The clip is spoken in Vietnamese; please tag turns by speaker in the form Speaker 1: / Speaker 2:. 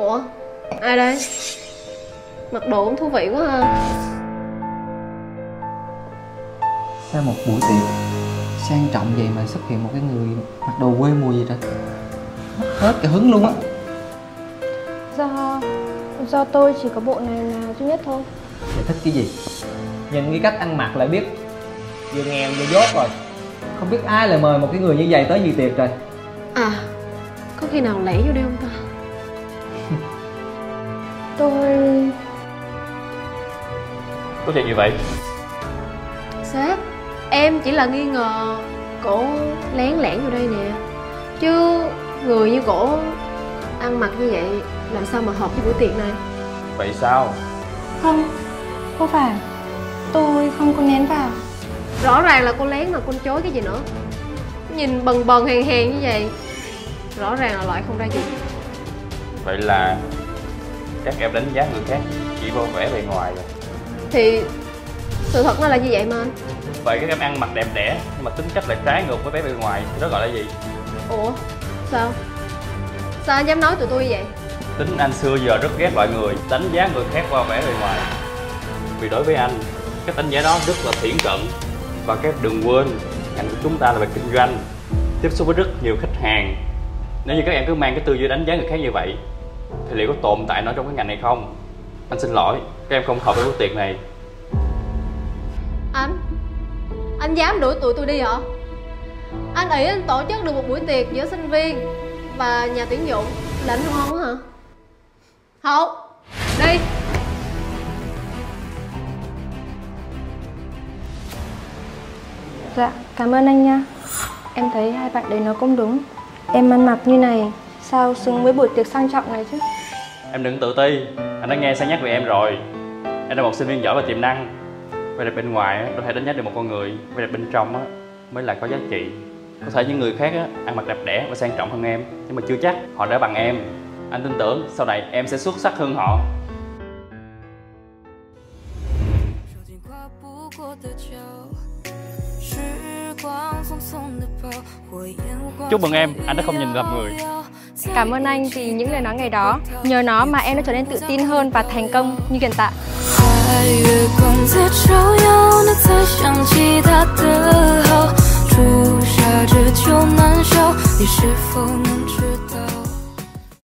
Speaker 1: ủa? Ai đây? Mặc đồ cũng thú vị quá ha.
Speaker 2: Sao một buổi tiệc sang trọng vậy mà xuất hiện một cái người mặc đồ quê mùa gì trời mất hết cả hứng luôn á.
Speaker 3: Do do tôi chỉ có bộ này là duy nhất thôi.
Speaker 2: Giải thích cái gì? Nhìn cái cách ăn mặc lại biết. Vừa nghèo vừa dốt rồi. Không biết ai lại mời một cái người như vậy tới dự tiệc trời
Speaker 1: à có khi nào lẻ vô đây không ta
Speaker 3: Tôi...
Speaker 4: Có chuyện gì vậy?
Speaker 1: sếp em chỉ là nghi ngờ cổ lén lẻn vô đây nè. Chứ người như cổ ăn mặc như vậy làm sao mà hợp với buổi tiệc này?
Speaker 4: Vậy sao?
Speaker 3: Không, không phải Tôi không có nén vào.
Speaker 1: Rõ ràng là cô lén mà cô chối cái gì nữa? Nhìn bần bần hèn hèn như vậy rõ ràng là loại không ra gì.
Speaker 4: Vậy là các em đánh giá người khác chỉ vô vẻ bề ngoài rồi
Speaker 1: thì sự thật nó là như vậy mà. Anh
Speaker 4: Vậy các em ăn mặc đẹp đẽ nhưng mà tính cách lại trái ngược với vẻ bề ngoài thì đó gọi là gì?
Speaker 1: ủa sao? Sao anh dám nói tụi tôi như vậy?
Speaker 4: Tính anh xưa giờ rất ghét loại người đánh giá người khác qua vẻ bề ngoài. Vì đối với anh, cái đánh giá đó rất là thiển cận. Và các đừng quên, ngành của chúng ta là về kinh doanh Tiếp xúc với rất nhiều khách hàng. Nếu như các em cứ mang cái tư duy đánh giá người khác như vậy Thì liệu có tồn tại nó trong cái ngành này không? Anh xin lỗi, các em không hợp với buổi tiệc này.
Speaker 1: Anh? Anh dám đuổi tụi tôi đi hả? Anh ý anh tổ chức được một buổi tiệc giữa sinh viên và nhà tuyển dụng. Là anh ngon hả? Hậu đi.
Speaker 3: Dạ, cảm ơn anh nha. Em thấy hai bạn đấy nó cũng đúng. Em ăn mặc như này Sao xứng với buổi tiệc sang trọng này chứ?
Speaker 4: Em đừng tự ti Anh đã nghe sang nhắc về em rồi. Em là một sinh viên giỏi và tiềm năng. Vẻ đẹp bên ngoài có thể đánh giá được một con người. Vẻ đẹp bên trong á, mới là có giá trị. Có thể những người khác á, ăn mặc đẹp đẽ và sang trọng hơn em Nhưng mà chưa chắc họ đã bằng em. Anh tin tưởng sau này em sẽ xuất sắc hơn họ. Chúc mừng em, anh đã không nhìn lầm người.
Speaker 3: Cảm ơn anh vì những lời nói ngày đó. Nhờ nó mà em đã trở nên tự tin hơn và thành công như hiện tại.
Speaker 5: 在